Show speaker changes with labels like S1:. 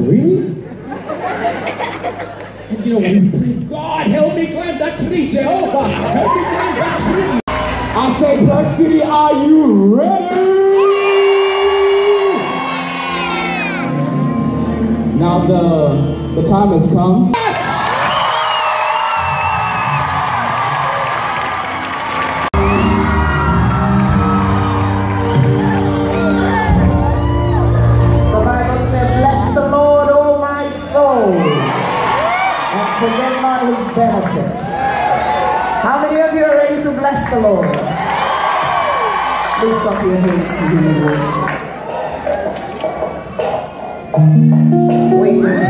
S1: really? And you know, we pray, God, help me climb that tree, Jehovah, help me climb that tree. I say, Black City, are you ready? Now the, the time has come.
S2: Forget not his benefits. How many of you are ready to bless the Lord? Lift up your hands to him in worship. Hands.